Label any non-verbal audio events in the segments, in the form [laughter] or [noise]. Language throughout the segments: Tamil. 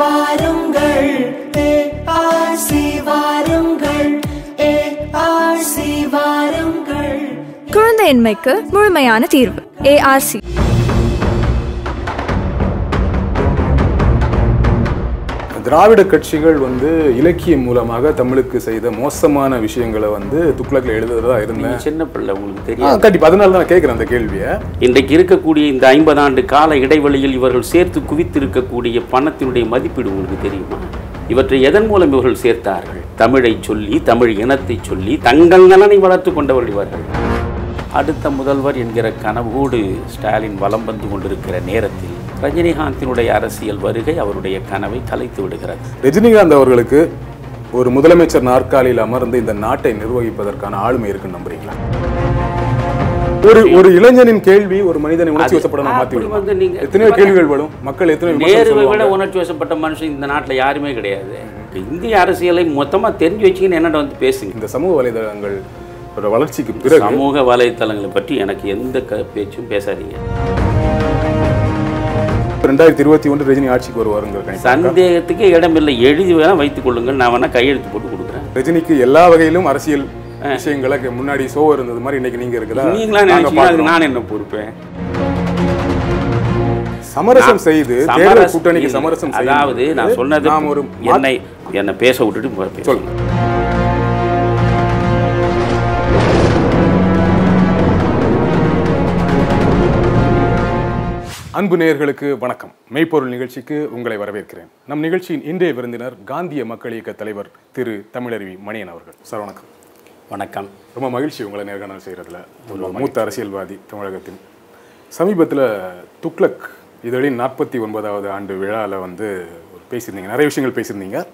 வாருங்கள். ஏ ஏஆர்சி வாருங்கள். ஏ ஏஆர்சி வாருங்கள். குழந்தையின்மைக்கு முழுமையான தீர்வு. ஏஆர்சி திராவிட கட்சிகள் வந்து இலக்கியம் மூலமாக தமிழுக்கு செய்த மோசமான விஷயங்களை வந்து துக்ளக்ல எழுதுறதா இருந்தேன். சின்ன பிள்ளை உங்களுக்கு தெரியும் கண்டிப்பா. அதனால தான் நான் கேட்கிறேன் அந்த கேள்வியை. இன்றைக்கு இருக்கக்கூடிய இந்த ஐம்பது ஆண்டு கால இடைவெளியில் இவர்கள் சேர்த்து குவித்திருக்கக்கூடிய பணத்தினுடைய மதிப்பீடு உங்களுக்கு தெரியுமா? இவற்றை எதன் மூலம் இவர்கள் சேர்த்தார்கள்? தமிழை சொல்லி தமிழ் இனத்தை சொல்லி தங்கள் நலனை வளர்த்து கொண்டவர்கள் இவர்கள். அடுத்த முதல்வர் என்கிற கனவோடு ஸ்டாலின் வலம் வந்து கொண்டிருக்கிற நேரத்தில் ரஜினிகாந்தினுடைய அரசியல் வருகை அவருடைய கனவை கலைத்து விடுகிறது. ரஜினிகாந்த் அவர்களுக்கு ஒரு முதலமைச்சர் நாற்காலியில் அமர்ந்து இந்த நாட்டை நிர்வகிப்பதற்கான ஆளுமை இருக்குன்னு நம்புறீங்களா? ஒரு ஒரு இளைஞனின் கேள்வி ஒரு மனிதனை உணர்ச்சி வசப்பட மாத்தி வந்து நீங்க எத்தனையோ கேள்விகள் வரும். மக்கள் எத்தனை நேருவை விட. உணர்ச்சி வசப்பட்ட மனுஷன் இந்த நாட்டில் யாருமே கிடையாது. இந்திய அரசியலை மொத்தமாக தெரிஞ்சு வச்சுக்கின்னு என்னட்ட வந்து பேசுங்க? இந்த சமூக வலைதளங்கள் வளர்ச்சிக்கு பிறகு சமூக வலைத்தளங்களை பற்றி எனக்கு எந்த க பேச்சும் பேசாதீங்க. ரெண்டாயிரத்தி இருபத்தி ஒன்று ரஜினி ஆட்சிக்கு வருவாருங்கிற கணிப்பு சந்தேகத்துக்கு இடமில்லை. எழுதி வேணா வைத்துக் கொள்ளுங்கள். நான் வேணா கையெழுத்து போட்டு கொடுக்குறேன். ரஜினிக்கு எல்லா வகையிலும் அரசியல் விஷயங்களை முன்னாடி சோ இருந்தது மாதிரி இன்னைக்கு நீங்க இருக்குதா? நீங்களா பார்க்கிறோம். நான் என்ன பொறுப்பேன்? சமரசம் செய்து தேர்தல் கூட்டணிக்கு. சமரசம் அதாவது நான் சொன்னது ஒரு என்னை என்னை பேச விட்டுட்டு. சொல்லுங்க. அன்பு நேயர்களுக்கு வணக்கம். மெய்ப்பொருள் நிகழ்ச்சிக்கு உங்களை வரவேற்கிறேன். நம் நிகழ்ச்சியின் இன்றைய விருந்தினர் காந்திய மக்கள் இயக்க தலைவர் திரு தமிழருவி மணியன் அவர்கள். சார் வணக்கம். வணக்கம். ரொம்ப மகிழ்ச்சி உங்களை நேர்காணல் செய்கிறதுல ஒரு மூத்த அரசியல்வாதி தமிழகத்தின் சமீபத்தில் துக்ளக் இதழின் நாற்பத்தி ஒன்பதாவது ஆண்டு விழாவில் வந்து ஒரு பேசியிருந்தீங்க. நிறைய விஷயங்கள் பேசியிருந்தீங்க.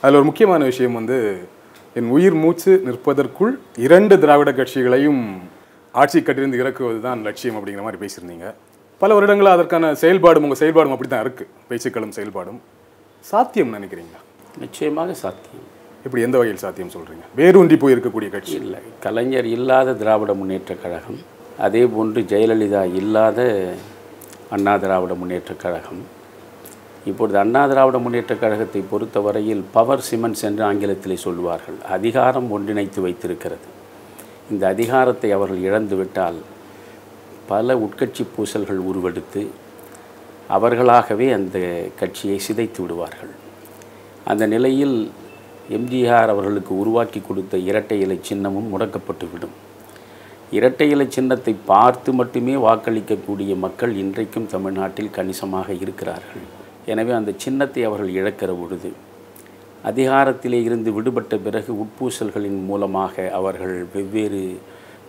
அதில் ஒரு முக்கியமான விஷயம் வந்து என் உயிர் மூச்சு நிற்பதற்குள் இரண்டு திராவிட கட்சிகளையும் ஆட்சி கட்டிலிருந்து இறக்குவது தான் லட்சியம் அப்படிங்கிற மாதிரி பேசியிருந்தீங்க. பல வருடங்களாக அதற்கான செயல்பாடும் உங்கள் செயல்பாடும் அப்படி தான் இருக்குது பேச்சுக்களும் செயல்பாடும். சாத்தியம் நினைக்கிறீங்களா? நிச்சயமாக சாத்தியம். இப்படி எந்த வகையில் சாத்தியம் சொல்கிறீங்க வேரூன்றி போயிருக்கக்கூடிய கட்சி. இல்லை கலைஞர் இல்லாத திராவிட முன்னேற்றக் கழகம் அதே போன்று ஜெயலலிதா இல்லாத அண்ணா திராவிட முன்னேற்றக் கழகம். இப்பொழுது அண்ணா திராவிட முன்னேற்றக் கழகத்தை பொறுத்தவரையில் பவர் சிமெண்ட்ஸ் என்று ஆங்கிலத்திலே சொல்வார்கள் அதிகாரம் ஒன்றிணைத்து வைத்திருக்கிறது. இந்த அதிகாரத்தை அவர்கள் இழந்துவிட்டால் பல உட்கட்சி பூசல்கள் உருவெடுத்து அவர்களாகவே அந்த கட்சியை சிதைத்து விடுவார்கள். அந்த நிலையில் எம்ஜிஆர் அவர்களுக்கு உருவாக்கி கொடுத்த இரட்டை இலை சின்னமும் முடக்கப்பட்டுவிடும். இரட்டை இலை சின்னத்தை பார்த்து மட்டுமே வாக்களிக்கக்கூடிய மக்கள் இன்றைக்கும் தமிழ்நாட்டில் கணிசமாக இருக்கிறார்கள். எனவே அந்த சின்னத்தை அவர்கள் இழக்கிற பொழுது அதிகாரத்திலே இருந்து விடுபட்ட பிறகு உட்பூசல்களின் மூலமாக அவர்கள் வெவ்வேறு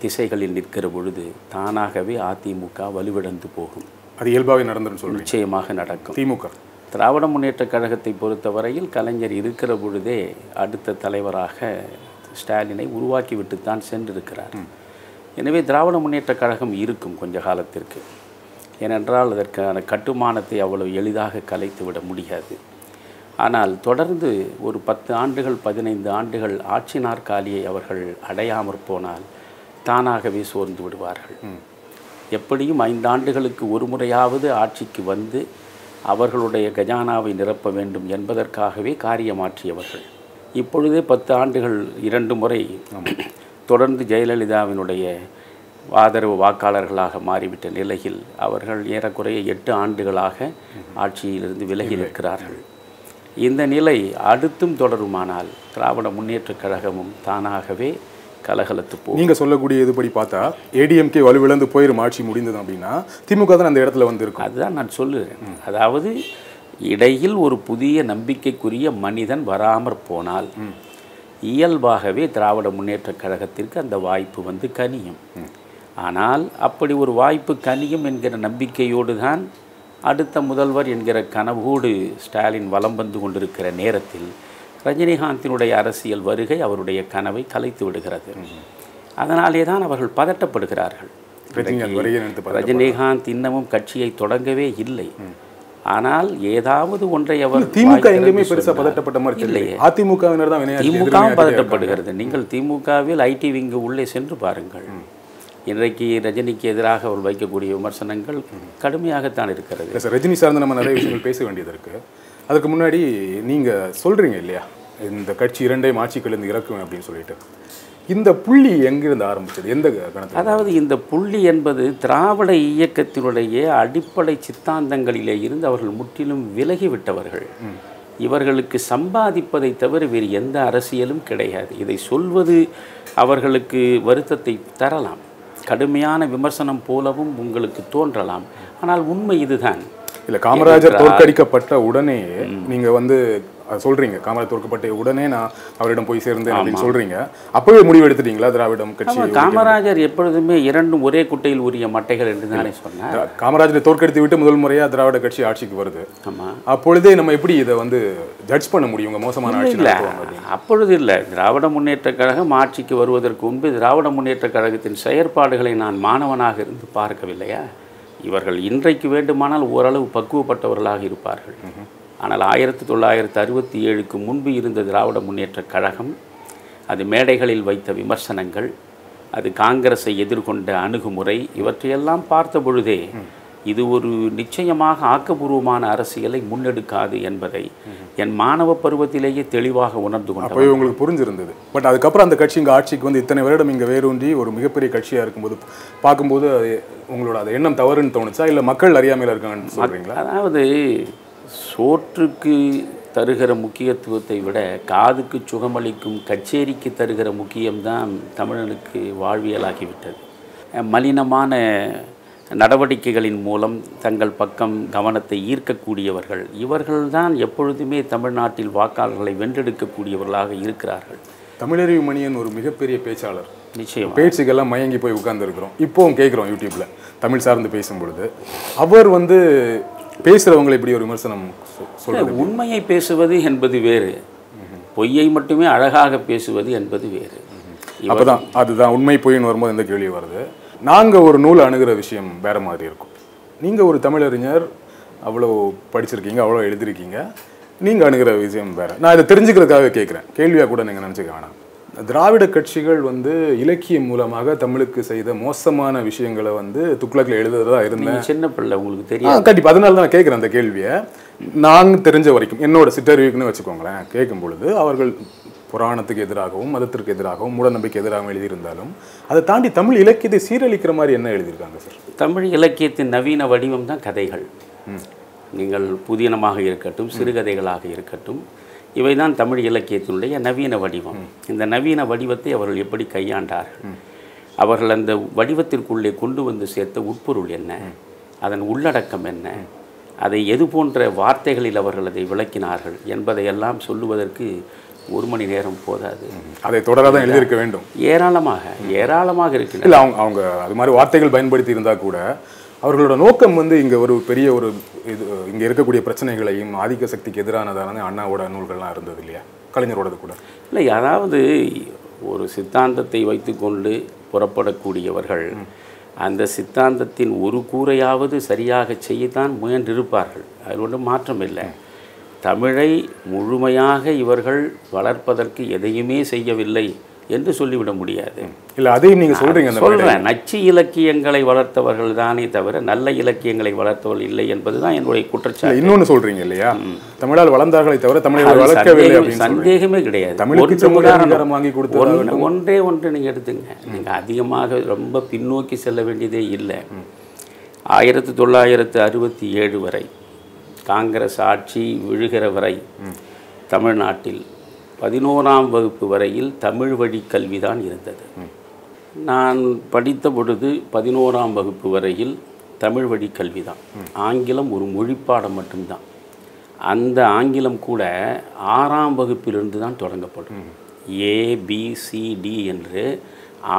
திசைகளில் நிற்கிற பொழுது தானாகவே அதிமுக வலுவிழந்து போகும். அது இயல்பாகவே நடந்துன்னு சொல்றீங்க. நிச்சயமாக நடக்கும். திமுக. திராவிட முன்னேற்றக் கழகத்தை பொறுத்தவரையில் கலைஞர் இருக்கிற பொழுதே அடுத்த தலைவராக ஸ்டாலினை உருவாக்கிவிட்டுத்தான் சென்றிருக்கிறார். எனவே திராவிட முன்னேற்றக் கழகம் இருக்கும் கொஞ்ச காலத்திற்கு. ஏனென்றால் அதற்கான கட்டுமானத்தை அவ்வளவு எளிதாக கலைத்து விட முடியாது. ஆனால் தொடர்ந்து ஒரு பத்து ஆண்டுகள் பதினைந்து ஆண்டுகள் ஆட்சி நாற்காலியை அவர்கள் அடையாமற் போனால் தானாகவே சோர்ந்து விடுவார்கள். எப்படியும் ஐந்து ஆண்டுகளுக்கு ஒரு முறையாவது ஆட்சிக்கு வந்து அவர்களுடைய கஜானாவை நிரப்ப வேண்டும் என்பதற்காகவே காரியமாற்றியவர்கள் இப்பொழுதே பத்து ஆண்டுகள் இரண்டு முறை [clears throat] தொடர்ந்து ஜெயலலிதாவினுடைய ஆதரவு வாக்காளர்களாக மாறிவிட்ட நிலையில் அவர்கள் ஏறக்குறைய எட்டு ஆண்டுகளாக ஆட்சியிலிருந்து விலகி நிற்கிறார்கள். இந்த நிலை அடுத்தும் தொடருமானால் திராவிட முன்னேற்றக் கழகமும் தானாகவே கலகலத்து போகும். நீங்க சொல்லக்கூடிய இதுபடி பார்த்தா ஏடிஎம்கே வலுவிழந்து போயிரும் ஆட்சி முடிந்தது அப்படின்னா திமுக தான் அந்த இடத்துல வந்து இருக்கும் அதுதான் நான் சொல்லுகிறேன் அதாவது இடையில் ஒரு புதிய நம்பிக்கைக்குரிய மனிதன் வராமற் போனால் இயல்பாகவே திராவிட முன்னேற்றக் கழகத்திற்கு அந்த வாய்ப்பு வந்து கனியும். ஆனால் அப்படி ஒரு வாய்ப்பு கனியும் என்கிற நம்பிக்கையோடு தான் அடுத்த முதல்வர் என்கிற கனவோடு ஸ்டாலின் வலம் வந்து கொண்டிருக்கிற நேரத்தில் ரஜினிகாந்தினுடைய அரசியல் வருகை அவருடைய கனவை கலைத்து விடுகிறது. அதனாலே தான் அவர்கள் பதட்டப்படுகிறார்கள். ரஜினிகாந்த் இன்னமும் கட்சியை தொடங்கவே இல்லை. ஆனால் ஏதாவது ஒன்றை அவர் திமுக எங்கேயுமே திறந்து பெருசா சொன்னார். பதட்டப்பட்ட மாதிரி இல்லையே. அதிமுகவினர் தான் திமுக பதட்டப்படுகிறது. நீங்கள் திமுகவில் ஐடி விங்கு உள்ளே சென்று பாருங்கள். இன்றைக்கு ரஜினிக்கு எதிராக அவர் வைக்கக்கூடிய விமர்சனங்கள் கடுமையாகத்தான் இருக்கிறது. ரஜினி சார்ந்து நம்ம நிறைய விஷயங்கள் பேச வேண்டியது இருக்கு. அதுக்கு முன்னாடி நீங்கள் சொல்கிறீங்க இல்லையா? இந்த கட்சி இரண்டையும் ஆட்சிக்கிலிருந்து இறக்கும் அப்படின்னு சொல்லிட்டு. இந்த புள்ளி எங்கிருந்து ஆரம்பிச்சது? எந்த கணத்தில்? அதாவது இந்த புள்ளி என்பது திராவிட இயக்கத்தினுடைய அடிப்படை சித்தாந்தங்களிலே இருந்து அவர்கள் முற்றிலும் விலகிவிட்டவர்கள் இவர்களுக்கு சம்பாதிப்பதை தவிர வேறு எந்த அரசியலும் கிடையாது. இதை சொல்வது அவர்களுக்கு வருத்தத்தை தரலாம். கடுமையான விமர்சனம் போலவும் உங்களுக்கு தோன்றலாம். ஆனால் உண்மை இதுதான். இல்ல காமராஜர் தோற்கடிக்கப்பட்ட உடனே நீங்க வந்து சொல்றீங்க. காமராஜர் தோற்கப்பட்ட உடனே நான் அவரிடம் போய் சேர்ந்தேன் அப்படின்னு சொல்றீங்க. அப்பவே முடிவு எடுத்துட்டீங்களா திராவிடம் கட்சி காமராஜர் எப்பொழுதுமே இரண்டும் ஒரே குட்டையில் உரிய மட்டைகள் என்று தானே சொன்னார். காமராஜரை தோற்கடித்து விட்டு முதல் முறையா திராவிட கட்சி ஆட்சிக்கு வருது. அப்பொழுதே நம்ம எப்படி இதை வந்து ஜட்ஜ் பண்ண முடியும்? மோசமான ஆட்சி இல்லை. அப்பொழுது இல்லை. திராவிட முன்னேற்றக் கழகம் ஆட்சிக்கு வருவதற்கு முன்பு திராவிட முன்னேற்றக் கழகத்தின் செயற்பாடுகளை நான் மாணவனாக இருந்து பார்க்கவில்லையா? இவர்கள் இன்றைக்கு வேண்டுமானால் ஓரளவு பக்குவப்பட்டவர்களாக இருப்பார்கள். ஆனால் ஆயிரத்தி தொள்ளாயிரத்தி அறுபத்தி ஏழுக்கு முன்பு இருந்த திராவிட முன்னேற்ற கழகம் அது மேடைகளில் வைத்த விமர்சனங்கள் அது காங்கிரஸை எதிர்கொண்ட அணுகுமுறை இவற்றையெல்லாம் பார்த்த பொழுதே இது ஒரு நிச்சயமாக ஆக்கப்பூர்வமான அரசியலை முன்னெடுக்காது என்பதை என் மாணவ பருவத்திலேயே தெளிவாக உணர்ந்து அப்பவே உங்களுக்கு புரிஞ்சிருந்தது. பட் அதுக்கப்புறம் அந்த கட்சி இங்க ஆட்சிக்கு வந்து இத்தனை வருடம் இங்க வேரூன்றி ஒரு மிகப்பெரிய கட்சியா இருக்கும்போது பார்க்கும்போது அது உங்களோட அந்த எண்ணம் தவறுன்னு தோணுச்சா? இல்ல மக்கள் அறியாமையில இருக்காங்கன்னு சொல்றீங்களா? அதாவது சோற்றுக்கு தருகிற முக்கியத்துவத்தை விட காதுக்கு சுகமளிக்கும் கச்சேரிக்கு தருகிற முக்கியம்தான் தமிழனுக்கு வாழ்வியலாகிவிட்டது. மலினமான நடவடிக்கைகளின் மூலம் தங்கள் பக்கம் கவனத்தை ஈர்க்கக்கூடியவர்கள். இவர்கள்தான் எப்பொழுதுமே தமிழ்நாட்டில் வாக்காளர்களை வென்றெடுக்கக்கூடியவர்களாக இருக்கிறார்கள். தமிழறிவு மணியன் ஒரு மிகப்பெரிய பேச்சாளர். நிச்சயம். பேச்சுக்கெல்லாம் மயங்கி போய் உட்கார்ந்துருக்கிறோம். இப்போவும் கேட்குறோம் யூடியூப்ல தமிழ் சார்ந்து பேசும் பொழுது அவர் வந்து பேசுறவங்களை இப்படி ஒரு விமர்சனம் சொ- சொல்றது உண்மையை பேசுவது என்பது வேறு. பொய்யை மட்டுமே அழகாக பேசுவது என்பது வேறு. அப்பதான் அதுதான் உண்மை பொய்ன்னு வரும்போது இந்த கேள்வி வருது. நாங்க ஒரு நூல் அணுகிற விஷயம் வேற மாதிரி இருக்கும். நீங்க ஒரு தமிழறிஞர் அவ்வளோ படிச்சிருக்கீங்க அவ்வளோ எழுதிருக்கீங்க நீங்க அணுகிற விஷயம் வேற. நான் இதை தெரிஞ்சுக்கிறதுக்காக கேட்குறேன் கேள்வியா கூட நீங்க நினைச்சுக்க வேணாம். திராவிட கட்சிகள் வந்து இலக்கியம் மூலமாக தமிழுக்கு செய்த மோசமான விஷயங்களை வந்து துக்ளக்கில் எழுதுறதா இருந்தேன். சின்ன பிள்ளை உங்களுக்கு தெரியும் கண்டிப்பா. அதனால தான் கேட்குறேன் அந்த கேள்வியை. நான் தெரிஞ்ச வரைக்கும் என்னோட சிற்றறிவுக்குன்னு வச்சுக்கோங்களேன் கேட்கும் பொழுது அவர்கள் புராணத்துக்கு எதிராகவும் மதத்திற்கு எதிராகவும் மூடநம்பிக்கை எதிராகவும் எழுதியிருந்தாலும் அதை தாண்டி தமிழ் இலக்கியத்தை சீரழிக்கிற மாதிரி என்ன எழுதியிருக்காங்க சார்? தமிழ் இலக்கியத்தின் நவீன வடிவம் தான் கதைகள். நீங்கள் புதினமாக இருக்கட்டும் சிறுகதைகளாக இருக்கட்டும் இவைதான் தமிழ் இலக்கியத்தினுடைய நவீன வடிவம். இந்த நவீன வடிவத்தை அவர்கள் எப்படி கையாண்டார்கள்? அவர்கள் அந்த வடிவத்திற்குள்ளே கொண்டு வந்து சேர்த்த உட்பொருள் என்ன? அதன் உள்ளடக்கம் என்ன? அதை எது போன்ற வார்த்தைகளில் அவர்கள் அதை விளக்கினார்கள் என்பதையெல்லாம் சொல்லுவதற்கு ஒரு மணி நேரம் போதாது. அதை தொடராதான் எழுதியிருக்க வேண்டும். ஏராளமாக ஏராளமாக இருக்கின்றன. இல்லை அவங்க அவங்க அது மாதிரி வார்த்தைகள் பயன்படுத்தி இருந்தா கூட அவர்களோட நோக்கம் வந்து இங்க ஒரு பெரிய ஒரு இது இங்க இருக்கக்கூடிய பிரச்சனைகளையும் ஆதிக்க சக்திக்கு எதிரானதான அண்ணாவோட நூல்கள்லாம் இருந்தது இல்லையா? கலைஞரோடது கூட. இல்லை அதாவது ஒரு சித்தாந்தத்தை வைத்துக்கொண்டு புறப்படக்கூடியவர்கள் அந்த சித்தாந்தத்தின் ஒரு கூரையாவது சரியாக செய்யத்தான் முயன்றிருப்பார்கள். அதில் ஒன்றும் மாற்றம் இல்லை. தமிழை முழுமையாக இவர்கள் வளர்ப்பதற்கு எதையுமே செய்யவில்லை என்று சொல்லிவிட முடியாது. இல்ல அதையும் நீங்க சொல்றீங்க அந்த சொல்கிறேன் நச்சு இலக்கியங்களை வளர்த்தவர்கள் தானே தவிர நல்ல இலக்கியங்களை வளர்த்தவர்கள் இல்லை என்பதுதான் என்னுடைய குற்றச்சாட்டு. இல்ல, இன்னொன்னு சொல்றீங்க இல்லையா? தமிழால் வளர்ந்தார்களே தவிர தமிழை அது வளர்க்கவில்லை சந்தேகம் கிடையாது. தமிழுக்கு உதாரணம். வாங்கி. ஒன்று- ஒன்றே ஒன்று நீங்கள் எடுத்துங்க. நீங்கள் அதிகமாக ரொம்ப பின்னோக்கி செல்ல வேண்டியதே இல்லை. ஆயிரத்தி தொள்ளாயிரத்து அறுபத்தி ஏழு வரை காங்கிரஸ் ஆட்சி விழுகிற வரை தமிழ்நாட்டில் பதினோராம் வகுப்பு வரையில் தமிழ் வழி கல்விதான் இருந்தது. நான் படித்த பொழுது பதினோராம் வகுப்பு வரையில் தமிழ் வழி கல்விதான் ஆங்கிலம் ஒரு மொழிப்பாடம் மட்டும்தான். அந்த ஆங்கிலம் கூட ஆறாம் வகுப்பிலிருந்து தான் தொடங்கப்படும். ஏ பி சி டி என்று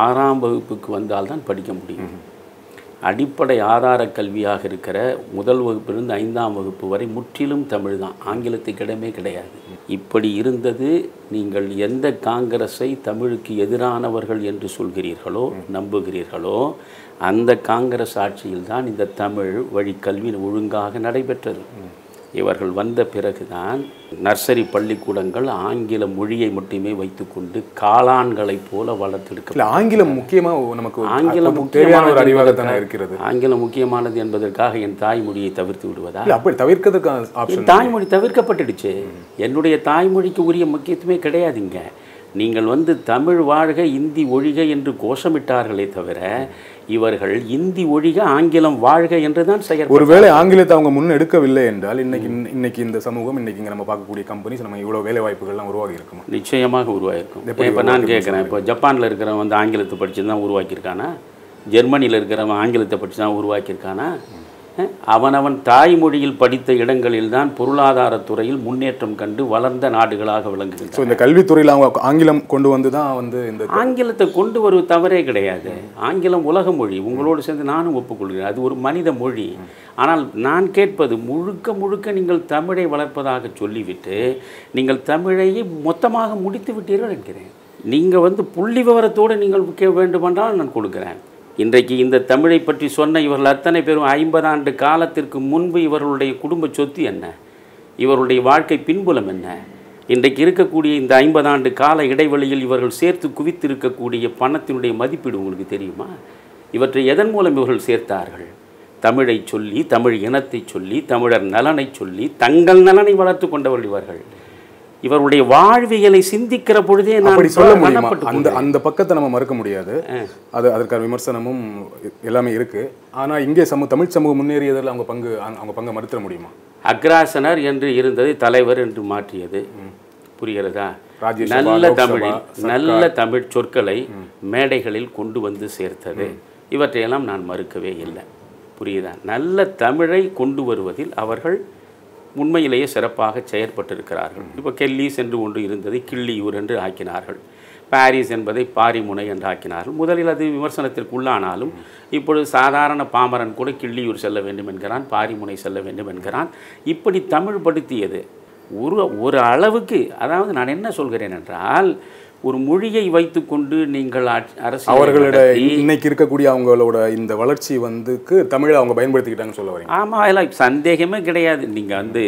ஆறாம் வகுப்புக்கு வந்தால்தான் படிக்க முடியும். அடிப்படை ஆதார கல்வியாக இருக்கிற முதல் வகுப்பிலிருந்து ஐந்தாம் வகுப்பு வரை முற்றிலும் தமிழ் தான். ஆங்கிலத்துக்கு இடமே கிடையாது. இப்படி இருந்தது நீங்கள் எந்த காங்கிரஸை தமிழுக்கு எதிரானவர்கள் என்று சொல்கிறீர்களோ நம்புகிறீர்களோ அந்த காங்கிரஸ் ஆட்சியில் தான் இந்த தமிழ் வழி ஒழுங்காக நடைபெற்றது. இவர்கள் வந்த பிறகுதான் நர்சரி பள்ளிக்கூடங்கள் ஆங்கில மொழியை மட்டுமே வைத்துக்கொண்டு காளான்களைப் போல வளர்த்தெடுக்க ஆங்கிலம் முக்கியமா நமக்கு ஆங்கிலம் தேவையான ஒரு அறிவாகத்தானே இருக்கிறது. ஆங்கிலம் முக்கியமானது என்பதற்காக என் தாய்மொழியை தவிர்த்து விடுவதா? அப்படி தவிர்க்கிறதுக்கான தாய்மொழி தவிர்க்கப்பட்டுடுச்சு. என்னுடைய தாய்மொழிக்கு உரிய முக்கியத்துவமே கிடையாதுங்க. நீங்கள் வந்து தமிழ் வாழ்க இந்தி ஒழிக என்று கோஷமிட்டார்களே தவிர இவர்கள் இந்தி ஒழிக ஆங்கிலம் வாழ்க என்று தான் செயல் ஒருவேளை ஆங்கிலத்தை அவங்க முன் எடுக்கவில்லை என்றால் இன்னைக்கு இன்னைக்கு இந்த சமூகம் இன்னைக்கு நம்ம பார்க்கக்கூடிய கம்பெனிஸ் நம்ம இவ்வளவு வேலை வாய்ப்புகள்லாம் உருவாகி இருக்குமா? நிச்சயமாக உருவாயிருக்கும். எப்படி இப்போ நான் கேட்குறேன். இப்போ ஜப்பானில் இருக்கிறவன் வந்து ஆங்கிலத்தை படிச்சு தான் உருவாக்கியிருக்கானா? ஜெர்மனியில் இருக்கிறவன் ஆங்கிலத்தை படித்து தான் உருவாக்கியிருக்கானா? அவனவன் தாய்மொழியில் படித்த இடங்களில் தான் பொருளாதாரத் துறையில் முன்னேற்றம் கண்டு வளர்ந்த நாடுகளாக விளங்குகின்றன. ஸோ இந்த கல்வித்துறையில் அவங்க ஆங்கிலம் கொண்டு வந்து தான் வந்து இந்த ஆங்கிலத்தை கொண்டு வருவது தவறே கிடையாது. ஆங்கிலம் உலக மொழி. உங்களோடு சேர்ந்து நானும் ஒப்புக்கொள்கிறேன். அது ஒரு மனித மொழி. ஆனால் நான் கேட்பது முழுக்க முழுக்க நீங்கள் தமிழை வளர்ப்பதாக சொல்லிவிட்டு நீங்கள் தமிழையே மொத்தமாக முடித்து விட்டீர்கள் என்கிறேன். நீங்கள் வந்து புள்ளி விவரத்தோடு நீங்கள் கே வேண்டுமென்றால் நான் கொடுக்குறேன். இன்றைக்கு இந்த தமிழை பற்றி சொன்ன இவர்கள் அத்தனை பேரும் ஐம்பது ஆண்டு காலத்திற்கு முன்பு இவர்களுடைய குடும்ப சொத்து என்ன? இவருடைய வாழ்க்கை பின்புலம் என்ன? இன்றைக்கு இருக்கக்கூடிய இந்த ஐம்பது ஆண்டு கால இடைவெளியில் இவர்கள் சேர்த்து குவித்திருக்கக்கூடிய பணத்தினுடைய மதிப்பீடு உங்களுக்கு தெரியுமா? இவற்றை எதன் மூலம் இவர்கள் சேர்த்தார்கள்? தமிழை சொல்லி தமிழ் இனத்தை சொல்லி தமிழர் நலனை சொல்லி தங்கள் நலனை வளர்த்து கொண்டவர்கள் இவர்கள். இவருடைய வாழ்வியலை சிந்திக்கிற பொழுதே அப்படி சொல்ல முடியுமா? அந்த அந்த பக்கத்தை நம்ம மறுக்க முடியாது. அது அதற்கான விமர்சனமும் எல்லாமே இருக்கு. ஆனா இங்கே சமூக தமிழ் சமூகம் முன்னேறியதில் அவங்க பங்கு அவங்க பங்கை மறுத்திட முடியுமா? அக்ராசனர் என்று இருந்ததை தலைவர் என்று மாற்றியது. புரிகிறதா? நல்ல தமிழ். நல்ல தமிழ் சொற்களை மேடைகளில் கொண்டு வந்து சேர்த்தது. இவற்றையெல்லாம் நான் மறுக்கவே இல்லை. புரியுதா? நல்ல தமிழை கொண்டு வருவதில் அவர்கள் உண்மையிலேயே சிறப்பாக செயற்பட்டிருக்கிறார்கள். இப்போ கெல்லீஸ் என்று ஒன்று இருந்ததை கிள்ளியூர் என்று ஆக்கினார்கள். பாரிஸ் என்பதை பாரிமுனை என்று ஆக்கினார்கள். முதலில் அது விமர்சனத்திற்கு உள்ளானாலும் இப்பொழுது சாதாரண பாமரன் கூட கிள்ளியூர் செல்ல வேண்டும் என்கிறான் பாரிமுனை செல்ல வேண்டும் என்கிறான். இப்படி தமிழ் படுத்தியது ஒரு ஒரு அளவுக்கு அதாவது நான் என்ன சொல்கிறேன் என்றால் ஒரு மொழியை வைத்துக்கொண்டு நீங்கள் அரசியலை அவர்களோட இன்னைக்கு இருக்கக்கூடிய அவங்களோட இந்த வளர்ச்சி வந்துக்கு தமிழை அவங்க பயன்படுத்திக்கிட்டாங்கன்னு சொல்ல வரீங்க. ஆமா இல்லை சந்தேகமே கிடையாது. நீங்க வந்து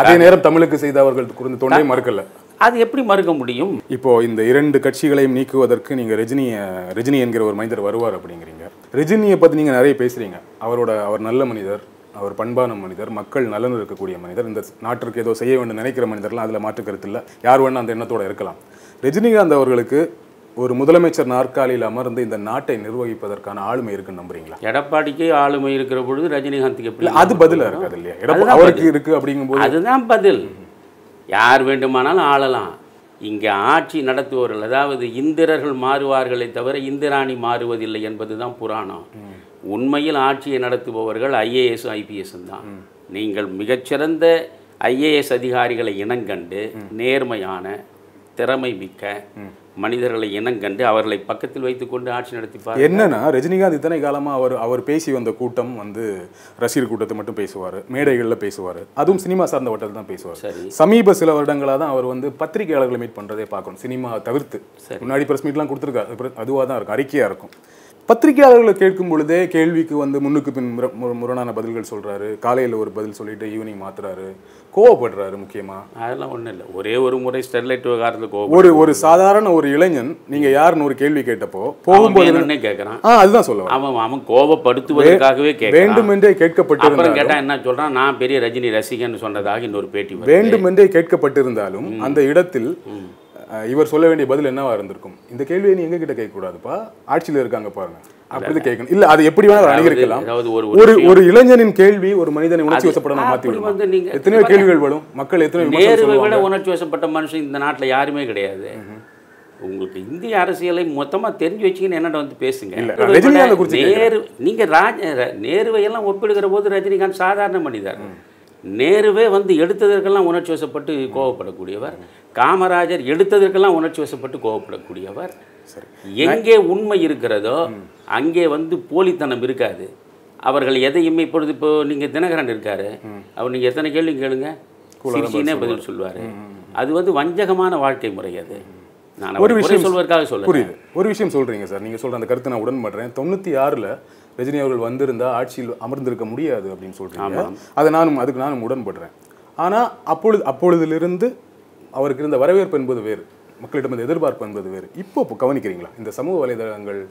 அதே நேரம் தமிழுக்கு செய்த அவர்கள் குறிந்த தொண்டை மறுக்கல. அது எப்படி மறுக்க முடியும்? இப்போ இந்த இரண்டு கட்சிகளையும் நீக்குவதற்கு நீங்க ரஜினிய ரஜினி என்கிற ஒரு மனிதர் வருவார் அப்படிங்கிறீங்க. ரஜினியை பத்தி நீங்க நிறைய பேசுறீங்க. அவரோட அவர் நல்ல மனிதர் அவர் பண்பான மனிதர் மக்கள் நலன் இருக்கக்கூடிய மனிதர் இந்த நாட்டிற்கு ஏதோ செய்ய வேண்டும் நினைக்கிற மனிதர்லாம் அதுல மாற்று கருத்து இல்லை. யார் வேணா அந்த எண்ணத்தோட இருக்கலாம். ரஜினிகாந்த் அவர்களுக்கு ஒரு முதலமைச்சர் நாற்காலியில் அமர்ந்து இந்த நாட்டை நிர்வகிப்பதற்கான ஆளுமை இருக்குன்னு நம்புறீங்களா? எடப்பாடிக்கே ஆளுமை இருக்கிற பொழுது ரஜினிகாந்துக்கு எப்படி அது பதிலா இருக்காது இல்லையா? எடப்பா- அதுதான் அவருக்கு. இருக்கு அப்படிங்கும்போது அதுதான் பதில். யார் வேண்டுமானாலும் ஆளலாம். இங்கே ஆட்சி நடத்துபவர்கள் அதாவது இந்திரர்கள் மாறுவார்களே தவிர இந்திராணி மாறுவதில்லை என்பதுதான் புராணம். உண்மையில் ஆட்சியை நடத்துபவர்கள் ஐஏஎஸ் ஐபிஎஸ் தான். நீங்கள் மிகச்சிறந்த ஐஏஎஸ் அதிகாரிகளை இனங்கண்டு நேர்மையான திறமை மிக்க மனிதர்களை இனங்கண்டு அவர்களை பக்கத்தில் வைத்துக்கொண்டு ஆட்சி நடத்திப்பார் என்னன்னா ரஜினிகாந்த் இத்தனை காலமா அவர் அவர் பேசி வந்த கூட்டம் வந்து ரசிகர் கூட்டத்தை மட்டும் பேசுவார் மேடைகளில் பேசுவார் அதுவும் சினிமா சார்ந்த வட்டத்தில் தான் பேசுவார். சமீப சில வருடங்களாக தான் அவர் வந்து பத்திரிகையாளர்களை மீட் பண்றதே பார்க்கணும் சினிமா தவிர்த்து. முன்னாடி பிரஸ் மீட்லாம் கொடுத்துருக்காரு அதுவாக தான் இருக்கும் அறிக்கையாக இருக்கும். பத்திரிகையாளர்களை கேட்கும் பொழுதே கேள்விக்கு வந்து முன்னுக்கு பின் முர- முர- முரணான பதில்கள் சொல்றாரு. காலையில் ஒரு பதில் சொல்லிட்டு ஈவினிங் மாத்துறாரு. கோவப்படுறாரு முக்கியமா? அதெல்லாம் ஒன்றும் இல்லை. ஒரே ஒரு முறை ஸ்டெர்லைட் விவகாரத்தில் கோபம் ஒரு ஒரு சாதாரண ஒரு இளைஞன் நீங்க யாருன்னு ஒரு கேள்வி கேட்டப்போ போகும்போது வேணும்னே கேட்குறான் ஆ அதுதான் சொல்ல வரேன். அவன் அவன் கோபப்படுத்துவதற்காகவே கேட்குறான் வேண்டுமென்றே கேட்கப்பட்டிருந்தாலும் கேட்டா என்ன சொல்றான்? நான் பெரிய ரஜினி ரசிகன்னு சொன்னதாக இன்னொரு பேட்டி. வேண்டுமென்றே கேட்கப்பட்டிருந்தாலும் அந்த இடத்தில் இவர் சொல்ல வேண்டிய பதில் என்னவா இருந்திருக்கும்? இந்த கேள்வியை நீ எங்க கிட்ட கேட்க கூடாதுப்பா ஆட்சியில இருக்காங்க பாருங்க. அப்படி கேட்கணும். இல்ல அது எப்படி வேணா அணுகிருக்கலாம் ஒரு ஒரு இளைஞனின் கேள்வி ஒரு மனிதனை உணர்ச்சி வசப்பட மாத்தி விடுமா வந்து நீங்க- எத்தனையோ கேள்விகள் வரும். மக்கள் எத்தனை விட உணர்ச்சி வசப்பட்ட மனுஷன் இந்த நாட்டுல யாருமே கிடையாது. உங்களுக்கு இந்திய அரசியலை மொத்தமா தெரிஞ்சு வச்சுக்கின்னு என்னட்ட வந்து பேசுங்க. நேரு நீங்க ராஜ நேருவை எல்லாம் ஒப்பிடுகிற போது ரஜினிகாந்த் சாதாரண மனிதர். நேருவே வந்து எடுத்ததற்கெல்லாம் உணர்ச்சி வசப்பட்டு கோவப்படக்கூடியவர். காமராஜர் எடுத்ததற்கெல்லாம் உணர்ச்சி வசப்பட்டு கோவப்படக்கூடியவர். எங்கே உண்மை இருக்கிறதோ அங்கே வந்து போலித்தனம் இருக்காது. அவர்கள் எதையுமே இப்பொழுது இப்போ நீங்க தினகரன் இருக்காரு. அவர் நீங்க எத்தனை கேள்வி கேளுங்க? சிரிச்சினே பதில் சொல்லுவாரு. அது வந்து வஞ்சகமான வாழ்க்கை முறை அது. நான் ஒரு விஷயம் சொல்வதற்காக சொல்ல புரியுது. ஒரு விஷயம் சொல்றீங்க சார். நீங்க சொல்ற அந்த கருத்தை நான் உடன்படுறேன். தொண்ணூத்தி ஆறுல ரஜினி அவர்கள் வந்திருந்தா ஆட்சியில் அமர்ந்திருக்க முடியாது அப்படின்னு சொல்றீங்க. அதை நானும் அதுக்கு நானும் உடன்படுறேன். ஆனா அப்பொழுது அப்பொழுதிலிருந்து அவருக்கு இருந்த வரவேற்பு என்பது வேறு. மக்களிடம் இருந்த எதிர்பார்ப்பு என்பது வேறு. இப்போ இப்போ கவனிக்கிறீங்களா? இந்த சமூக வலைதளங்கள்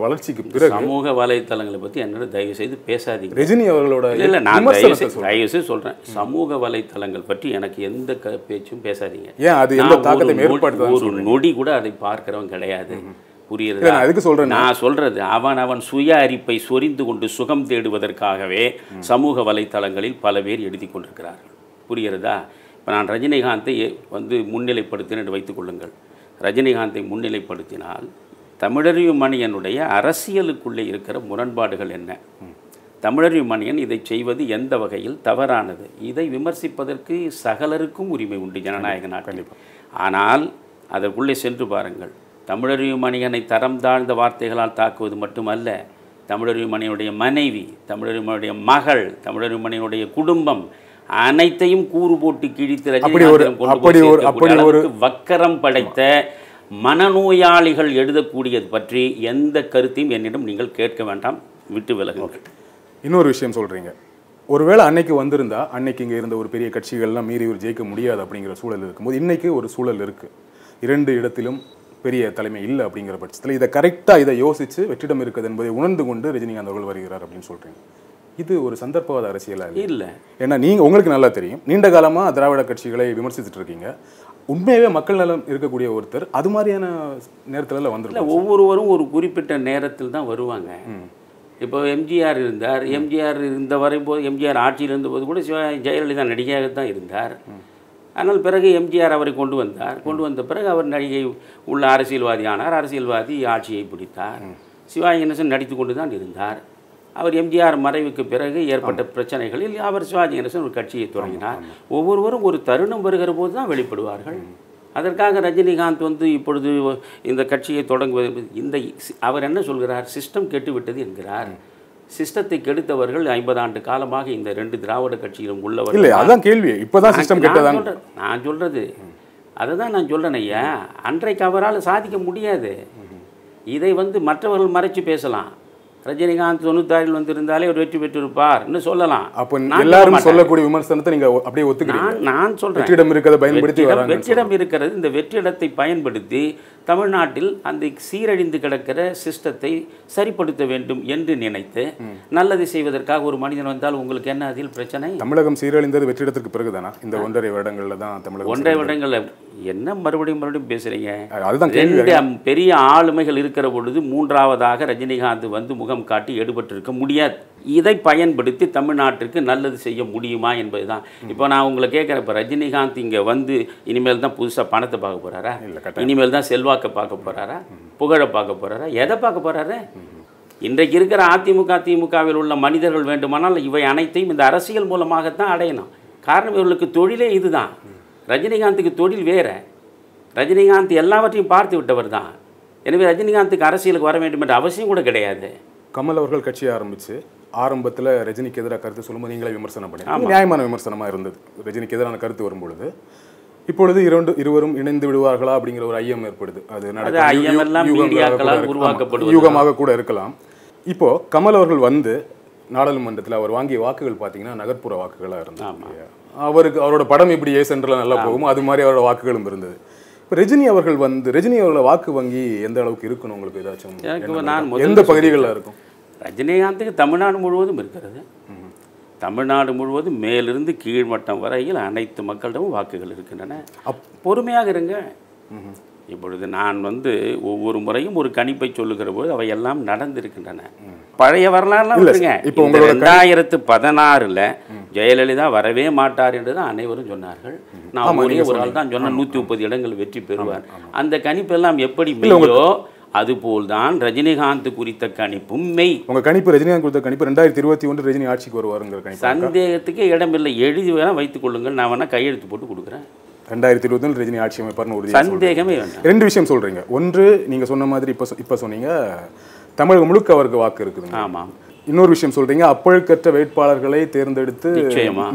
வளர்ச்சிக்கு பிறகு சமூக வலைத்தளங்களை பற்றி என்னோட தயவு செய்து பேசாதீங்க. ரஜினி அவர்களோட இல்ல நான் தயவு செய்து சொல்றேன். சமூக வலைத்தளங்கள் பற்றி எனக்கு எந்த க பேச்சும் பேசாதீங்க. ஏன் அது எந்த தாக்கத்தை ஏற்படுத்துதான்னு ஒரு நொடி கூட அதை பார்க்கிறவன் கிடையாது. நான் எதுக்கு சொல்றேன்னா- நான் சொல்றது அவன் அவன் சுய அரிப்பை சொரிந்து கொண்டு சுகம் தேடுவதற்காகவே சமூக வலைத்தளங்களில் பல பேர் எழுதி கொண்டிருக்கிறார்கள். புரிகிறதா இப்போ நான் ரஜினிகாந்தை வந்து முன்னிலைப்படுத்தினேன் என்று வைத்துக் கொள்ளுங்கள். ரஜினிகாந்தை முன்னிலைப்படுத்தினால் தமிழறிவு மணியனுடைய அரசியலுக்குள்ளே இருக்கிற முரண்பாடுகள் என்ன? தமிழறிவு மணியன் இதை செய்வது எந்த வகையில் தவறானது? இதை விமர்சிப்பதற்கு சகலருக்கும் உரிமை உண்டு ஜனநாயக நாட்டில் ஆனால் அதற்குள்ளே சென்று பாருங்கள். தமிழறிவு மணியனை தரம் தாழ்ந்த வார்த்தைகளால் தாக்குவது மட்டுமல்ல தமிழறிவு மணியனுடைய மனைவி தமிழறிவு மணியுடைய மகள் தமிழறிவு மணியனுடைய குடும்பம் அனைத்தையும் கூறு போட்டு கிழித்து அளவுக்கு வக்கரம் படைத்த மனநோயாளிகள் எழுதக்கூடியது பற்றி எந்த கருத்தையும் என்னிடம் நீங்கள் கேட்க வேண்டாம். விட்டு விலகுங்கள். இன்னொரு விஷயம் சொல்றீங்க. ஒருவேளை அன்னைக்கு வந்திருந்தா அன்னைக்கு இங்க இருந்த ஒரு பெரிய கட்சிகள்லாம் மீறி ஒரு ஜெயிக்க முடியாது அப்படிங்கிற சூழல் இருக்கும்போது இன்னைக்கு ஒரு சூழல் இருக்கு. இரண்டு இடத்திலும் பெரிய தலைமை இல்லை அப்படிங்கிற பட்சத்தில் இதை கரெக்டாக இதை யோசிச்சு வெற்றிடம் இருக்குது என்பதை உணர்ந்து கொண்டு ரஜினிகாந்த் அவர்கள் வருகிறார் அப்படின்னு சொல்றீங்க. இது ஒரு சந்தர்ப்பவாத அரசியலா இல்லை. ஏன்னா நீங்க உங்களுக்கு நல்லா தெரியும். நீண்ட காலமா திராவிட கட்சிகளை விமர்சித்துட்டு இருக்கீங்க. உண்மையாவே மக்கள் நலம் இருக்கக்கூடிய ஒருத்தர் அது மாதிரியான நேரத்துல இல்லை வந்துருக்கும். ஒவ்வொருவரும் ஒரு குறிப்பிட்ட நேரத்தில் தான் வருவாங்க. இப்போ எம்ஜிஆர் இருந்தார். எம்ஜிஆர் இருந்த வரைபோது எம்ஜிஆர் ஆட்சியில் இருந்தபோது கூட சிவா ஜெயலலிதா நடிகையாகத்தான் இருந்தார். ஆனால் பிறகு எம்ஜிஆர் அவரை கொண்டு வந்தார். கொண்டு வந்த பிறகு அவர் நடிகை உள்ள அரசியல்வாதி ஆனார். அரசியல்வாதி ஆட்சியை பிடித்தார். சிவா கணேசன் நடித்து கொண்டு தான் இருந்தார். அவர் எம்ஜிஆர் மறைவுக்கு பிறகு ஏற்பட்ட பிரச்சனைகளில் அவர் சிவாஜி கணேசன் ஒரு கட்சியை தொடங்கினார் ஒவ்வொருவரும் ஒரு தருணம் வருகிற போது தான் வெளிப்படுவார்கள். அதற்காக ரஜினிகாந்த் வந்து இப்பொழுது இந்த கட்சியை தொடங்குவது இந்த அவர் என்ன சொல்கிறார்? சிஸ்டம் கெட்டுவிட்டது என்கிறார். சிஸ்டத்தை கெடுத்தவர்கள் ஐம்பது ஆண்டு காலமாக இந்த ரெண்டு திராவிட கட்சியிலும் உள்ளவர்கள் இல்ல அதான் கேள்வி. இப்பதான் சிஸ்டம் கெட்டதான் நான் சொல்றது. அதை தான் நான் சொல்றேன் ஐயா. அன்றைக்கு அவரால் சாதிக்க முடியாது. இதை வந்து மற்றவர்கள் மறைச்சு பேசலாம். ரஜினிகாந்த் தொண்ணூத்தாறில் வந்திருந்தாலே அவர் வெற்றி பெற்றிருப்பார்னு சொல்லலாம். அப்போ எல்லாரும். சொல்லக்கூடிய விமர்சனத்தை நீங்க அப்படியே ஒத்துக்கிறீங்க. நான் சொல்றேன். வெற்றிடம் இருக்கிறத பயன்படுத்தி வெற்றிடம் இருக்கிறது. இந்த வெற்றிடத்தை பயன்படுத்தி தமிழ்நாட்டில் அந்த சீரழிந்து கிடக்கிற சிஸ்டத்தை சரிப்படுத்த வேண்டும் என்று நினைத்து நல்லதை செய்வதற்காக ஒரு மனிதன் வந்தால் உங்களுக்கு என்ன அதில் பிரச்சனை? தமிழகம் சீரழிந்தது வெற்றிடத்திற்கு பிறகுதானா? இந்த ஒன்றரை வருடங்கள்ல தான் தமிழகம் ஒன்றை விடங்கள்ல என்ன மறுபடியும் மறுபடியும். அதுதான் கேள்வி. ரெண்டு பெரிய ஆளுமைகள் இருக்கிற பொழுது மூன்றாவதாக ரஜினிகாந்த் வந்து முகம் காட்டி எடுபட்டிருக்க முடியாது. இதை பயன்படுத்தி தமிழ்நாட்டிற்கு நல்லது செய்ய முடியுமா என்பதுதான். இப்போ நான் உங்களை கேட்குறேன் இப்போ ரஜினிகாந்த் இங்கே வந்து இனிமேல் தான் புதுசாக பணத்தை பார்க்க கட்டாயம். இனிமேல் தான் செல்வாக்கை பார்க்க போறாரா? புகழை பார்க்க போறாரா? எதை பார்க்க போறாரு? இன்றைக்கு இருக்கிற அதிமுக திமுகவில் உள்ள மனிதர்கள் வேண்டுமானால் இவை அனைத்தையும் இந்த அரசியல் மூலமாகத்தான் அடையணும். காரணம் இவர்களுக்கு தொழிலே இதுதான். ரஜினிகாந்துக்கு தொழில் வேற. ரஜினிகாந்த் எல்லாவற்றையும் பார்த்து விட்டவர் தான். எனவே ரஜினிகாந்துக்கு அரசியலுக்கு வர வேண்டும் என்ற அவசியம் கூட கிடையாது. கமல் அவர்கள் கட்சி ஆரம்பிச்சு ஆரம்பத்துல ரஜினிக்கு எதிராக கருத்து சொல்லும்போது நீங்களே விமர்சனம் பண்ணி நியாயமான விமர்சனமா இருந்தது. ரஜினிக்கு எதிரான கருத்து வரும்பொழுது இப்பொழுது இரண்டு இருவரும் இணைந்து விடுவார்களா அப்படிங்கிற ஒரு ஐயம் ஏற்படுது. அது யூகமாக கூட இருக்கலாம். இப்போ கமல் அவர்கள் வந்து நாடாளுமன்றத்தில் அவர் வாங்கிய வாக்குகள் பார்த்தீங்கன்னா நகர்ப்புற வாக்குகளாக இருந்தது. அவருக்கு அவரோட படம் எப்படி ஏ சென்டரில் நல்லா போகுமோ. அது மாதிரி அவரோட வாக்குகளும் இருந்தது. இப்போ ரஜினி அவர்கள் வந்து ரஜினி அவர்களோட வாக்கு வங்கி எந்த அளவுக்கு இருக்கணும் உங்களுக்கு ஏதாச்சும் எந்த பகுதிகளில் இருக்கும்? ரஜினிகாந்துக்கு தமிழ்நாடு முழுவதும் இருக்கிறது. தமிழ்நாடு முழுவதும் மேலிருந்து கீழ்மட்டம் வரையில் அனைத்து மக்களிடமும் வாக்குகள் இருக்கின்றன. பொறுமையாக இருங்க. இப்பொழுது நான் வந்து ஒவ்வொரு முறையும் ஒரு கணிப்பை சொல்லுகிற போது அவை எல்லாம் நடந்திருக்கின்றன பழைய வரலாறுலாம் இல்ல, விட்டுருங்க. இப்போ ரெண்டாயிரத்து பதினாறுல ஜெயலலிதா வரவே மாட்டார் என்று தான் அனைவரும் சொன்னார்கள். நான் ஒரே ஒரு ஆள் தான் சொன்னேன். நூற்றி முப்பது இடங்கள் வெற்றி பெறுவார். அந்த கணிப்பு எல்லாம் எப்படி மெய்யோ அதுபோல்தான் ரஜினிகாந்த் குறித்த கணிப்பும் மெய். உங்க கணிப்பு ரஜினிகாந்த் கொடுத்த கணிப்பு ரெண்டாயிரத்தி இருபத்தி ஒன்று ரஜினி ஆட்சிக்கு வருவாருங்கிற கணிப்பு சந்தேகத்துக்கே இடமில்லை. எழுதி வேணா வைத்துக் கொள்ளுங்கள். நான் வேணா கையெழுத்து போட்டு கொடுக்குறேன். ரெண்டாயிரத்தி இருபத்தி ஒன்று ரஜினி ஆட்சி அமைப்பார்னு உறுதி சந்தேகமே ரெண்டு விஷயம் சொல்றீங்க. ஒன்று நீங்க சொன்ன மாதிரி இப்போ இப்போ சொன்னீங்க தமிழகம் முழுக்க அவருக்கு வாக்கு இருக்குதுங்க. ஆமாம் இன்னொரு விஷயம் சொல்றீங்க அப்பழுக்கற்ற வேட்பாளர்களை தேர்ந்தெடுத்து.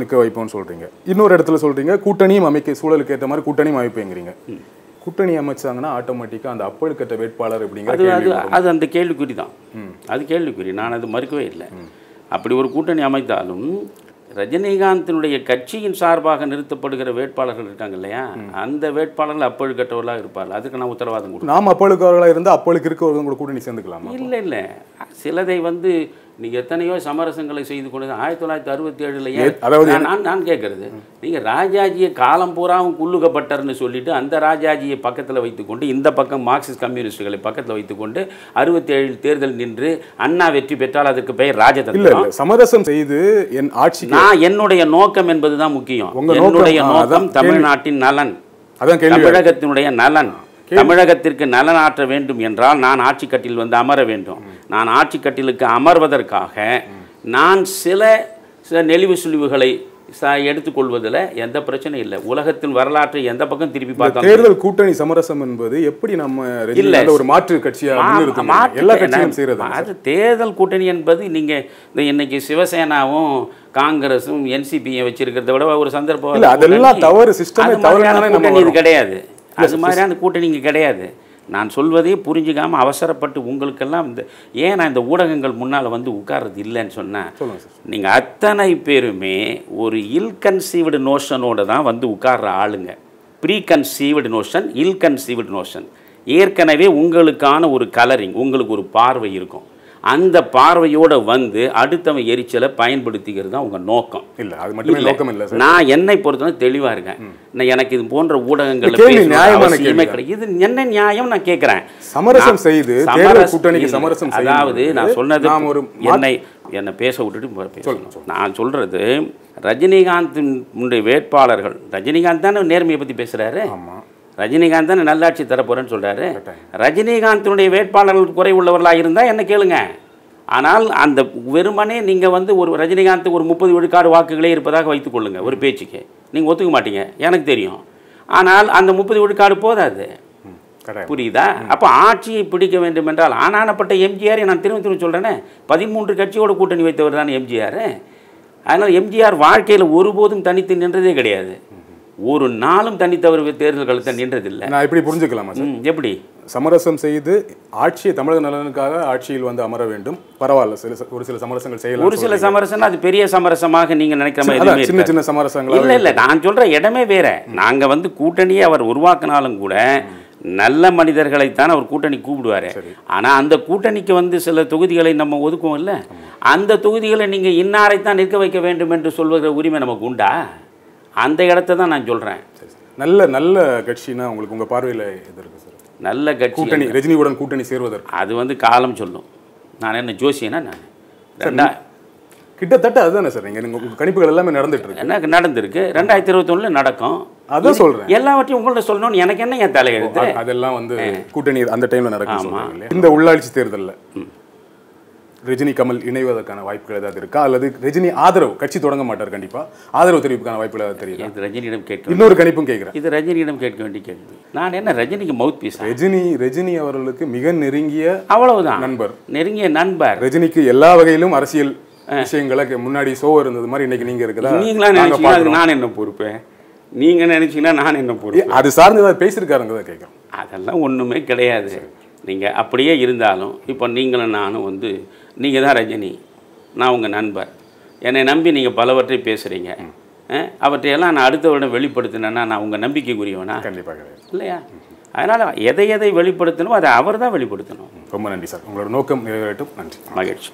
நிக்க வைப்போம்னு சொல்றீங்க. இன்னொரு இடத்துல சொல்றீங்க கூட்டணியும் அமைக்க சூழலுக்கு ஏற்ற மாதிரி கூட்டணியும் அமைப்பேங்கிறீங்க. கூட்டணி அமைச்சாங்கன்னா ஆட்டோமேட்டிக்கா அந்த அப்பழுக்கற்ற வேட்பாளர் அப்படிங்கிற அது அது அந்த கேள்விக்குறி தான் அது கேள்விக்குறி. நான் அது மறுக்கவே இல்லை. அப்படி ஒரு கூட்டணி அமைத்தாலும் ரஜினிகாந்தினுடைய கட்சியின் சார்பாக நிறுத்தப்படுகிற வேட்பாளர்கள் இருக்காங்க இல்லையா? அந்த வேட்பாளர்கள் அப்பழுக்கற்றவர்களாக இருப்பார்கள். அதுக்கு நான் உத்தரவாதம் கொடுப்பேன் நாம அப்பழுக்காரர்களா இருந்தா அப்பழுக்கு இருக்கவங்க கூட கூட்டணி சேர்ந்துக்கலாமா? இல்லை இல்லை. சிலதை வந்து நீங்கள் எத்தனையோ சமரசங்களை செய்து கொண்டு ஆயிரத்தி தொள்ளாயிரத்தி அறுபத்தி ஏழுல அதாவது நான் நான் கேட்குறது நீங்கள் ராஜாஜியை காலம் பூராவும் குள்ளுகப்பட்டர்னு சொல்லிட்டு அந்த ராஜாஜியை பக்கத்தில் வைத்துக்கொண்டு இந்த பக்கம் மார்க்சிஸ்ட் கம்யூனிஸ்டுகளை பக்கத்தில் வைத்துக்கொண்டு அறுபத்தி ஏழில் தேர்தல் நின்று அண்ணா வெற்றி பெற்றால் அதற்கு பெயர் ராஜதந்திரம். சமரசம் செய்து என் ஆட்சிக்கு நான் என்னுடைய நோக்கம் என்பதுதான் முக்கியம். உங்க நோக்கம், என்னுடைய நோக்கம். தமிழ்நாட்டின் நலன். தமிழகத்தினுடைய நலன். தமிழகத்திற்கு நலன் ஆற்ற வேண்டும் என்றால் நான் ஆட்சி கட்டில் வந்து அமர வேண்டும். நான் ஆட்சி கட்டிலுக்கு அமர்வதற்காக நான் சில சில நெளிவு சுழிவுகளை எடுத்துக்கொள்வதில் எந்த பிரச்சனையும் இல்லை. உலகத்தின் வரலாற்றை எந்த பக்கம் திருப்பி பார்த்தாலும் தேர்தல் கூட்டணி சமரசம் என்பது எப்படி நம்ம ரஜினிகாந்த் ஒரு மாற்று கட்சியா மா- முன்னிறுத்த மாற்று முடியும்? எல்லா கட்சி- கட்சியும் செய்யறது அது தேர்தல் கூட்டணி என்பது நீங்க இந்த இன்னைக்கு சிவசேனாவும் காங்கிரஸும் என்சிபியும் வச்சிருக்கிறத விட ஒரு சந்தர்ப்பம் இல்ல, அதெல்லாம் தவறு, கூட்டணி இது. கிடையாது. அது மாதிரியான கூட்டணி இங்கே கிடையாது. நான் சொல்வதே புரிஞ்சுக்காம அவசரப்பட்டு உங்களுக்கெல்லாம் இந்த ஏன் நான் இந்த ஊடகங்கள் முன்னால் வந்து உட்கார்றது இல்லைன்னு சொன்னேன் நீங்கள் அத்தனை பேருமே ஒரு இல் கன்சீவ்டு நோஷனோட தான் வந்து உட்கார்ற ஆளுங்க. ப்ரீ கன்சீவ்டு நோஷன் இல் கன்சீவ்டு நோஷன் ஏற்கனவே உங்களுக்கான ஒரு கலரிங் உங்களுக்கு ஒரு பார்வை இருக்கும். அந்த பார்வையோட வந்து அடுத்தவன் எரிச்சலை பயன்படுத்திக்கிறது தான் உங்கள் நோக்கம். இல்ல அது மட்டுமே. நோக்கம் இல்ல நான் என்னை பொறுத்தவரை தெளிவா இருக்கேன். நான் எனக்கு இது போன்ற கிடையாது. இது என்ன நியாயம் நான் கேட்கிறேன். சமரசம் செய்து கூட்டணிக்கு. சமரசம் அதாவது நான் சொன்னது ஒரு என்னை என்னை பேச விட்டுட்டு பேசணும். நான் சொல்றது ரஜினிகாந்தின் முந்தைய வேட்பாளர்கள் ரஜினிகாந்த் தானே நேர்மையை பத்தி பேசுறாரு? ஆமா. ரஜினிகாந்த் தானே நல்லாட்சி தரப்போறேன்னு சொல்றாரு. ரஜினிகாந்தினுடைய வேட்பாளர்கள் குறை உள்ளவர்களாக இருந்தா என்ன கேளுங்க. ஆனால் அந்த வெறுமனே நீங்க வந்து ஒரு ரஜினிகாந்த் ஒரு முப்பது விழுக்காடு வாக்குகளே இருப்பதாக வைத்துக் கொள்ளுங்க ஒரு பேச்சுக்கு. நீங்க ஒத்துக்க மாட்டீங்க எனக்கு தெரியும். ஆனால் அந்த முப்பது விழுக்காடு போதாது. புரியுதா? அப்போ ஆட்சியை பிடிக்க வேண்டும் என்றால் ஆனானப்பட்ட எம்ஜிஆர் நான் திரும்ப திரும்ப சொல்கிறேனே பதிமூன்று கட்சியோட கூட்டணி வைத்தவர் தான் எம்ஜிஆர். அதனால் எம்ஜிஆர் வாழ்க்கையில் ஒருபோதும் தனித்து நின்றதே கிடையாது. ஒரு நாளும் தனித்தவர் தேர்தல் களத்தை நின்றதில்லை. நான் இப்படி புரிஞ்சுக்கலாமா எப்படி? சமரசம் செய்து ஆட்சியை தமிழக நலனுக்காக ஆட்சியில் வந்து அமர வேண்டும். பரவாயில்ல சில ஒரு சில சமரசங்கள் செய்யலாம் ஒரு சில சமரசம் அது பெரிய சமரசமாக நீங்க நினைக்கிற மாதிரி சின்ன. சின்ன சமரசங்களா இல்ல இல்ல நான் சொல்ற இடமே வேற. நாங்க வந்து கூட்டணியை அவர் உருவாக்கினாலும் கூட நல்ல மனிதர்களைத்தான் அவர் கூட்டணி கூப்பிடுவாரு. ஆனா அந்த கூட்டணிக்கு வந்து சில தொகுதிகளை நம்ம ஒதுக்குவோம் இல்ல அந்த தொகுதிகளை நீங்க இன்னாரைத்தான் நிற்க வைக்க வேண்டும் என்று சொல்வதற்கு உரிமை நமக்கு உண்டா? அந்த இடத்த தான் நான் சரி. நல்ல நல்ல கட்சினா உங்களுக்கு உங்க பார்வையில எது இருக்கு சார் நல்ல கட்சி கூட்டணி ரஜினியுடன் கூட்டணி சேர்வதற்கு. அது வந்து காலம் சொல்லும். நான் என்ன ஜோசியனா நான்? ரெண்டா கிட்டத்தட்ட அதுதானே சார் நீங்க நீங்க உங்க கணிப்புகள் எல்லாமே நடந்துட்டு இருக்கு. என்ன நடந்திருக்கு. ரெண்டாயிரத்தி இருபத்தொன்னுல நடக்கும். அதான் சொல்றேன். எல்லாவற்றையும் உங்கள்ட்ட சொல்லணும்னு எனக்கு என்ன என் தலையெழுத்து? அதெல்லாம் வந்து கூட்டணி அந்த டைம்ல நடக்கும்? இந்த உள்ளாட்சி தேர்தல்ல. ரஜினி கமல் இணைவதற்கான வாய்ப்புகள் ஏதாவது இருக்கா? அல்லது ரஜினி ஆதரவு கட்சி தொடங்க மாட்டார் கண்டிப்பா. ஆதரவு தெரிவிப்புக்கான வாய்ப்புகள் ஏதாவது தெரியுதா? இது ரஜினியிடம் கேட்க இன்னொரு கணிப்பும் கேட்கிறேன். இது ரஜினியிடம் கேட்க வேண்டிய கேள்வி நான் என்ன ரஜினிக்கு மவுத் பீஸ் ரஜினி ரஜினி அவர்களுக்கு மிக நெருங்கிய அவ்வளவுதான். நண்பர். நெருங்கிய நண்பர். ரஜினிக்கு எல்லா வகையிலும் அரசியல் விஷயங்களை முன்னாடி சோ இருந்தது மாதிரி இன்னைக்கு நீங்க இருக்குதா? நீங்களா நாங்க நினைச்சீங்கன்னா. நான் என்ன பொறுப்பேன் நீங்க நினைச்சீங்கன்னா நான் என்ன பொறுப்பு? அது சார்ந்து ஏதாவது பேசியிருக்காருங்க தான் கேட்குறோம். அதெல்லாம் ஒண்ணுமே கிடையாது. நீங்க அப்படியே இருந்தாலும் இப்போ நீங்களும் நானும் வந்து நீங்க தான் ரஜினி நான் உங்க நண்பர். என்னை நம்பி நீங்க பலவற்றை பேசுறீங்க. அஹ், அவற்றையெல்லாம் நான் அடுத்த வருடம் வெளிப்படுத்தினேன்னா நான் உங்க நம்பிக்கைக்குரியவனா? கண்டிப்பாக இல்லையா? அதனால எதை எதை வெளிப்படுத்தணுமோ அதை அவர் தான் வெளிப்படுத்தணும். ரொம்ப நன்றி சார். உங்களோட நோக்கம் நிறைவேறட்டும். நன்றி. மகிழ்ச்சி.